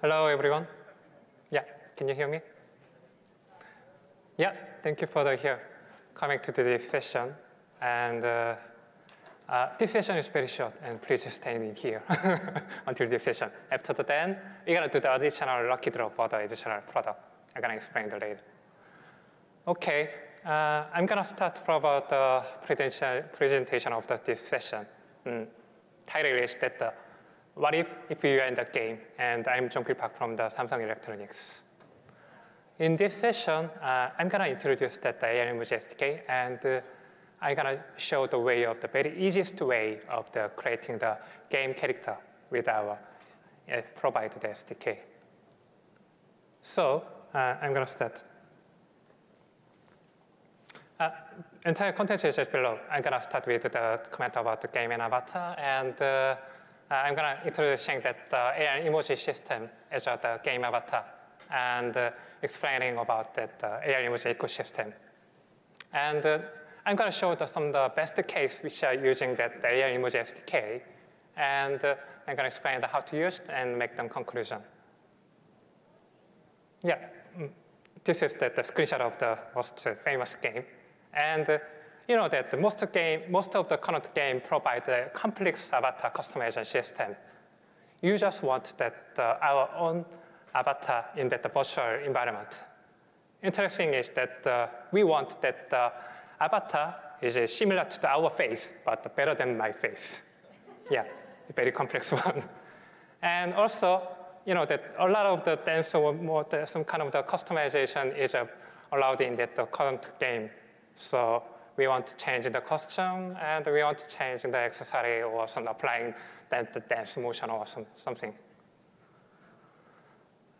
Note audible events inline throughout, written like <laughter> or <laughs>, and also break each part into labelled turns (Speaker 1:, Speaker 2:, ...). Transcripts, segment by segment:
Speaker 1: Hello, everyone. Yeah, can you hear me? Yeah, thank you for the here coming to this session. And uh, uh, this session is very short, and please stay in here <laughs> until this session. After the then, we're gonna do the additional lucky draw for the additional product. I'm gonna explain that later. Okay, uh, I'm gonna start from about the presentation of the, this session. Mm. Title is that the, what if if you are in the game, and I'm Jongpil Park from the Samsung Electronics. In this session, uh, I'm gonna introduce that the AR-Emoji SDK, and uh, I'm gonna show the way of the very easiest way of the creating the game character with our uh, provided SDK. So uh, I'm gonna start uh, entire content is just below. I'm gonna start with the comment about the game and avatar, and uh, I'm gonna introducing that the AR emoji system as a the game avatar, and uh, explaining about that uh, AR emoji ecosystem. And uh, I'm gonna show the, some of the best case which are using that AR emoji SDK, and uh, I'm gonna explain the how to use it and make them conclusion. Yeah, mm, this is the, the screenshot of the most famous game. And uh, you know that most, game, most of the current game provide a complex avatar customization system. You just want that uh, our own avatar in that virtual environment. Interesting is that uh, we want that the avatar is similar to our face, but better than my face. yeah, very complex <laughs> one. and also, you know that a lot of the dance or more, some kind of the customization is allowed in that the current game so we want to change the costume and we want to change the accessory or some applying the dance motion or some, something.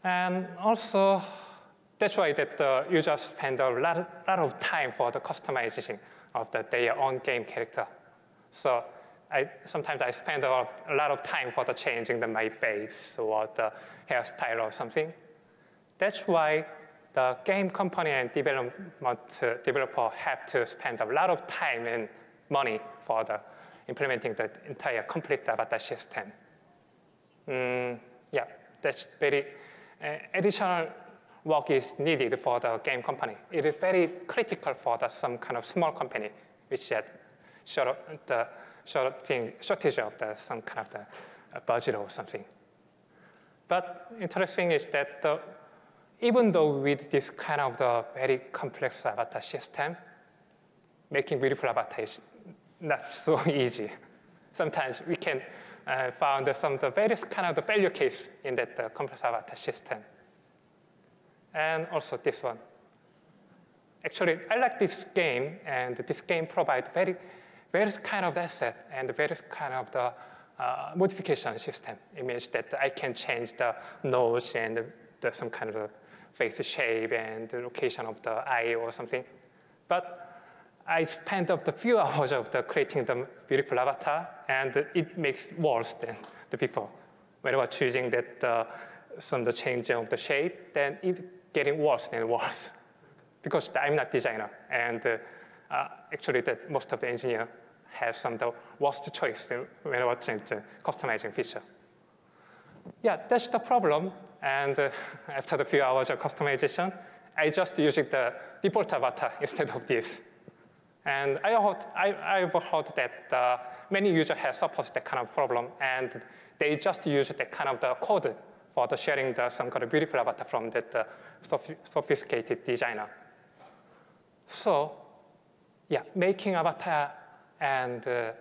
Speaker 1: And also, that's why that uh, the users spend a lot, lot of time for the customization of the, their own game character. So I, sometimes I spend a lot of time for the changing the, my face or the hairstyle or something. That's why the game company and development uh, developer have to spend a lot of time and money for the implementing the entire complete avatar system. Mm, yeah, that's very uh, additional work is needed for the game company. It is very critical for the, some kind of small company which had short, the shortage of the, some kind of the uh, budget or something. But interesting is that the even though with this kind of the very complex avatar system, making beautiful avatar is not <laughs> so easy. Sometimes we can uh, find some of the various kind of the failure case in that uh, complex avatar system. And also this one. Actually, I like this game, and this game provides very various kind of asset and various kind of the uh, modification system. It means that I can change the nose and the, some kind of face shape and the location of the eye or something. But I spent up the few <laughs> hours of the creating the beautiful avatar, and it makes worse than the before. When I was choosing that uh, some the change of the shape, then it getting worse and worse. <laughs> because I'm not designer, and uh, uh, actually that most of the engineer have some the worst choice when watching the customizing feature. Yeah, that's the problem. And uh, after the few hours of customization, I just used the default avatar instead of this. And I heard, I, have heard that uh, many users have suffered that kind of problem, and they just use that kind of the code for the sharing the, some kind of beautiful avatar from that uh, sophisticated designer. So, yeah, making avatar and uh,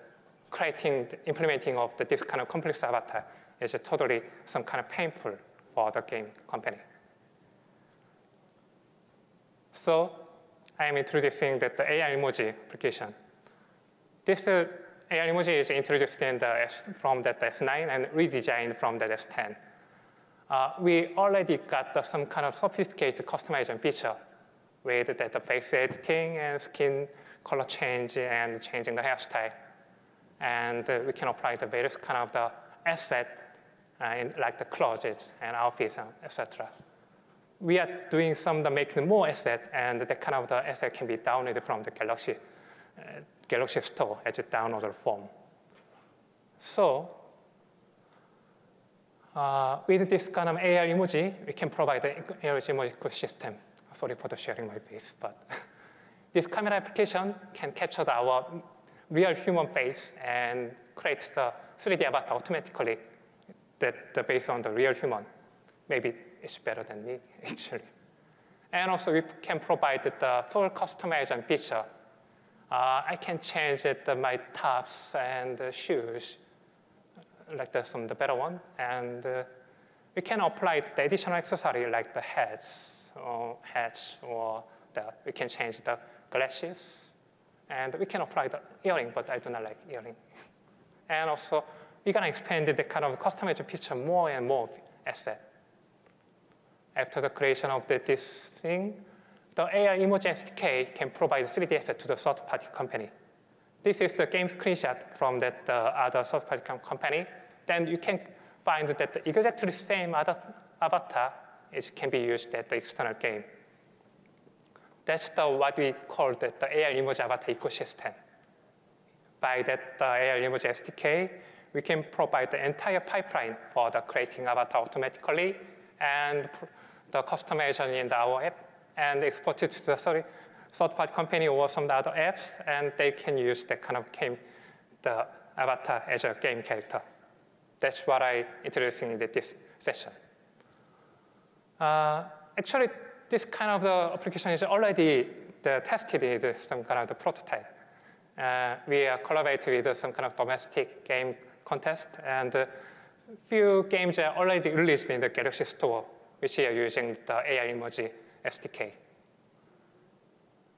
Speaker 1: creating, implementing of the, this kind of complex avatar is totally some kind of painful for the game company. So I am introducing that the AR emoji application. This uh, AR emoji is introduced in the S, from the S9 and redesigned from the S10. Uh, we already got some kind of sophisticated customization feature with the, the face editing and skin color change and changing the hairstyle. And uh, we can apply the various kind of the asset in, like the closets and outfits, etc. We are doing some the making more asset, and that kind of the asset can be downloaded from the Galaxy, uh, Galaxy Store as a downloader form. So, Uh, with this kind of AR emoji, we can provide an emoji ecosystem. Sorry for the sharing my face, but <laughs> this camera application can capture our real human face and create the 3D avatar automatically that, based on the real human. Maybe it's better than me, <laughs> actually. And also we can provide the full customization feature. Uh, I can change it, uh, my tops and shoes, like the, some the better one. And uh, we can apply the additional accessory like the heads or hats, or the, we can change the glasses. And we can apply the earring, but I do not like earring. <laughs> and also, we're gonna expand the kind of customization feature more and more as asset after the creation of the, this thing, the AR Emoji SDK can provide 3D asset to the third-party company. This is the game screenshot from that uh, other third-party company. Then you can find that the exactly same avatar is, can be used at the external game. That's the, what we call the, the AR Emoji avatar ecosystem. By that uh, AR Emoji SDK, we can provide the entire pipeline for the creating avatar automatically and the customization in our app and export it to the third-party company or some other apps, and they can use that kind of game, the avatar as a game character. That's what I introducing in this session. Uh, actually, this kind of the application is already the tested in some kind of the prototype. Uh, we are collaborating with some kind of domestic game contest, and a few games are already released in the Galaxy Store which are using the AR emoji SDK.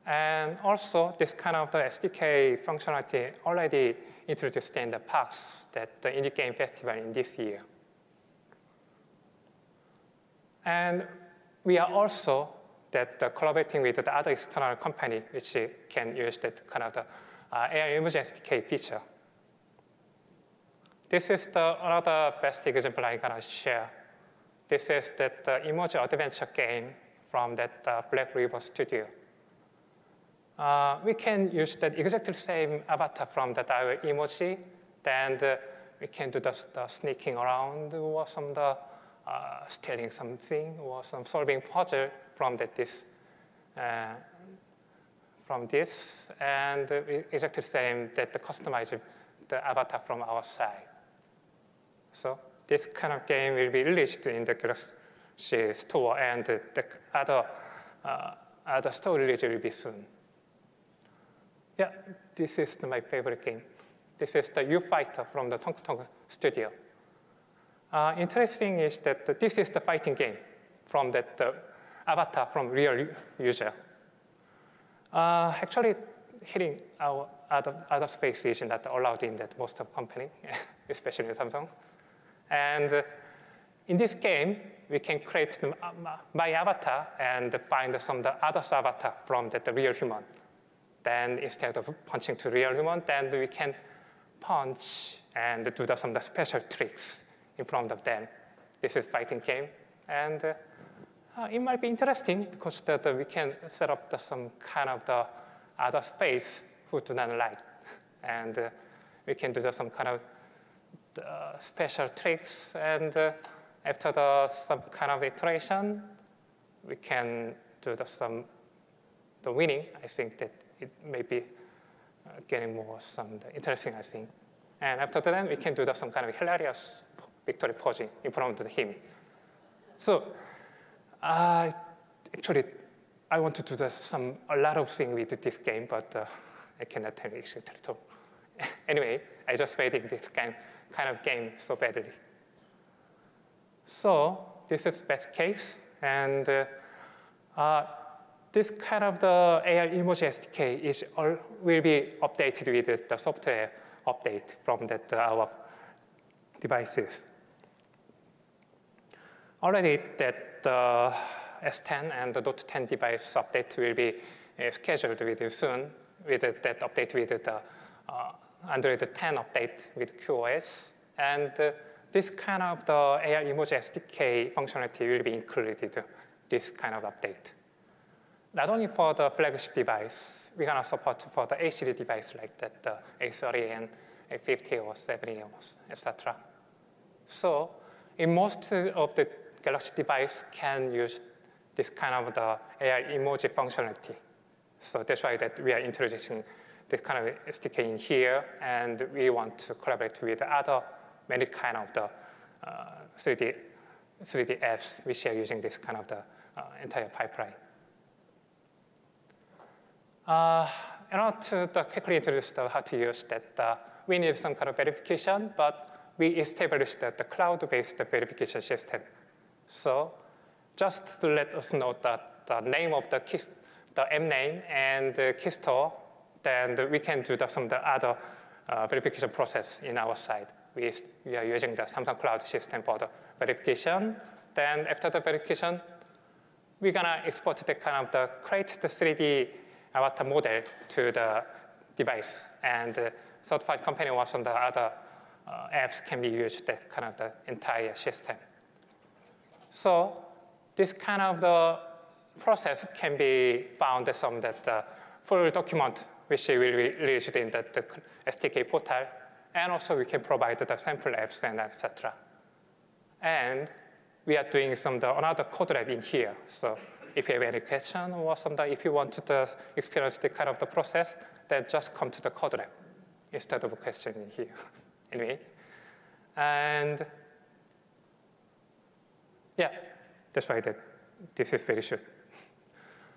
Speaker 1: And also, this kind of the SDK functionality already introduced in the PAX, that the Indie Game Festival in this year. And we are also that uh, collaborating with the other external company which can use that kind of the uh, AR emoji SDK feature. This is the another best example I'm gonna share this is that uh, emoji adventure game from that uh, Black River Studio. Uh, we can use that exactly same avatar from that our emoji, then uh, we can do the, the, sneaking around or some the uh, stealing something or some solving puzzle from that this uh, from this, and exactly same that the customize the avatar from our side. So this kind of game will be released in the Galaxy store and the other, uh, other store release will be soon. Yeah, this is my favorite game. This is the U-Fighter from the Tonk Tonk studio. Uh, interesting is that this is the fighting game from that uh, avatar from real user. Uh, actually, hitting our other, other space is not allowed in that most of company, <laughs> especially in Samsung. And in this game, we can create uh, my avatar and find some the other avatar from the, the real human. Then instead of punching to real human, then we can punch and do the, some the special tricks in front of them. This is fighting game. And uh, uh, it might be interesting because the, we can set up the, some kind of the other space who do not like. <laughs> And uh, we can do the, some kind of uh, special tricks, and uh, after the some kind of iteration, we can do the some the winning. I think that it may be uh, getting more some interesting. I think, and after that, we can do the some kind of hilarious victory posing in front of him. So, uh, actually, I want to do the, some a lot of things with this game, but uh, I cannot tell you exactly. <laughs> anyway, I just waiting this game kind of game so badly. So this is best case, and uh, uh, this kind of the AR emoji SDK is all, will be updated with the software update from that uh, our devices. Already that the S10 and the Note 10 device update will be uh, scheduled with you soon with that update with the uh, Android 10 update with QoS. And uh, this kind of the AR emoji SDK functionality will be included this kind of update. Not only for the flagship device, we're gonna support for the HD device like that, the A30 and A50 or 70 or etc. So in most of the Galaxy device can use this kind of the AR emoji functionality. So that's why that we are introducing this kind of SDK in here, and we want to collaborate with other many kind of the uh, 3D 3D apps which are using this kind of the uh, entire pipeline. Uh, in order to the quickly introduce the, how to use that, uh, we need some kind of verification, but we established the, the cloud-based verification system. So just to let us know that the name of the key, the M name and the key store, then we can do the, some of the other uh, verification process in our side. We, we are using the Samsung Cloud system for the verification. Then after the verification, we're gonna export the kind of the create the 3D avatar model to the device. And uh, third-party company or some the other uh, apps can be used that kind of the entire system. So this kind of the process can be found some that the full document which will be released in the, the SDK portal, and also we can provide the sample apps and etc. And we are doing some the, another code lab in here. So if you have any question or some if you want to experience the kind of the process, then just come to the code lab instead of a question in here. <laughs> anyway, and yeah, that's why that this is very short.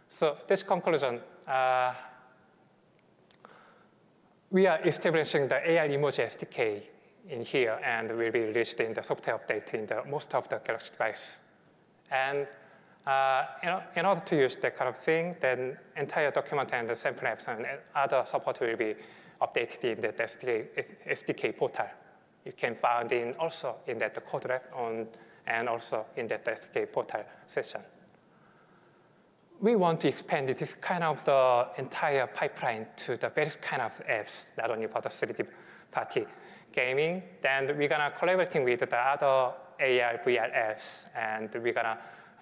Speaker 1: So this conclusion, uh, we are establishing the AR emoji SDK in here and will be released in the software update in the most of the Galaxy device. And uh, in order to use that kind of thing, then entire document and the sample apps and other support will be updated in the SDK, SDK portal. You can find in also in that code lab on, and also in that SDK portal session we want to expand this kind of the entire pipeline to the various kind of apps, not only for the 3D party gaming. Then we're gonna collaborating with the other AR, VR apps, and we're gonna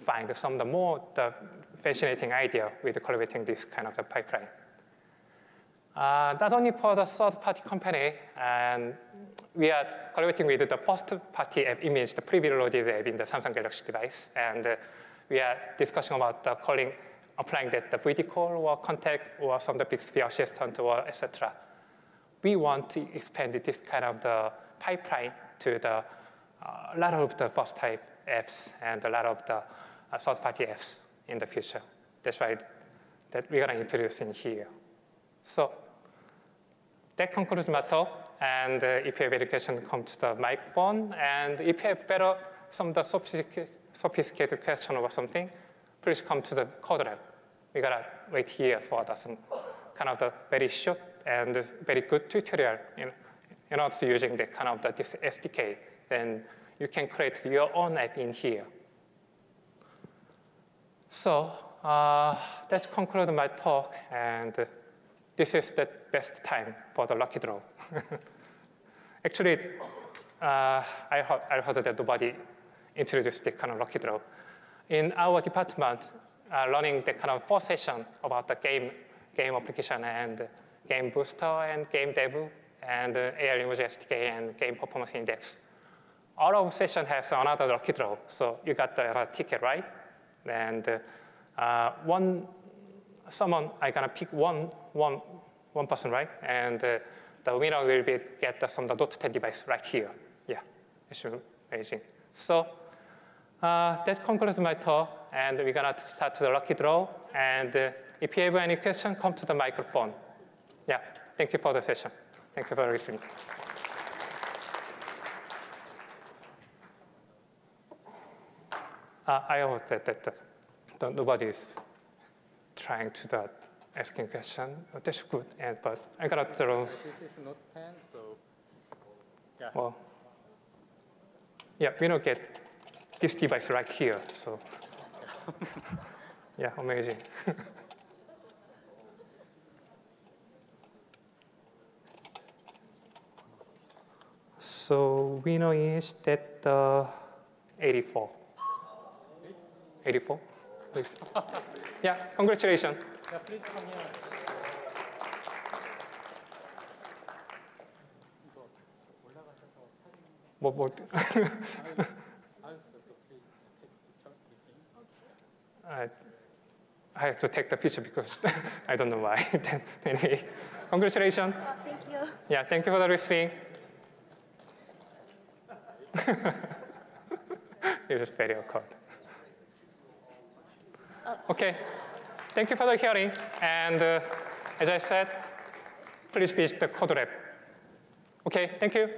Speaker 1: find some of the more the fascinating idea with collaborating this kind of the pipeline. Uh, not only for the third-party company, and we are collaborating with the first-party app image, the pre-loaded app in the Samsung Galaxy device, and uh, we are discussing about the calling applying that the call or contact or some of the Bixby assistant or etc. We want to expand this kind of the pipeline to the uh, lot of the first type apps and a lot of the uh, third-party apps in the future. That's why that we're going to introduce in here. So that concludes my talk. And uh, if you have any question, come to the microphone. And if you have better some of the sophisticated, sophisticated question or something, please come to the code lab we gotta wait here for the, kind of the very short and very good tutorial in, in order using the kind of the, this SDK. Then you can create your own app in here. So uh, that concludes my talk, and this is the best time for the lucky draw. <laughs> Actually, uh, I, heard, I heard that nobody introduced the kind of lucky draw. In our department, uh, learning the kind of four session about the game, game application and game booster and game dev and uh, emoji SDK and game performance index. All of session has another lucky draw. So you got the ticket, right? And uh, one, someone, I gonna pick one, one, one person, right? And uh, the winner will be get some the Note 10 device right here. Yeah, it's amazing. So uh, that concludes my talk and we're gonna start the lucky draw. And uh, if you have any question, come to the microphone. Yeah, thank you for the session. Thank you for listening. Uh, I hope that, that, that nobody is trying to that asking question. Oh, that's good, and, but I gotta throw.
Speaker 2: This is not pen, so yeah.
Speaker 1: Well, yeah, we don't get this device right here, so. <laughs> yeah, amazing. <laughs> so winner is that uh, 84. 84? Please. <laughs> yeah, congratulations.
Speaker 2: Yeah, please come here.
Speaker 1: 뭐, 뭐. I, I have to take the picture because <laughs> I don't know why. <laughs> anyway, congratulations.
Speaker 3: Oh, thank you.
Speaker 1: Yeah, thank you for the listening. <laughs> it was very awkward. Okay, thank you for the hearing. And uh, as I said, please visit the code lab. Okay, thank you.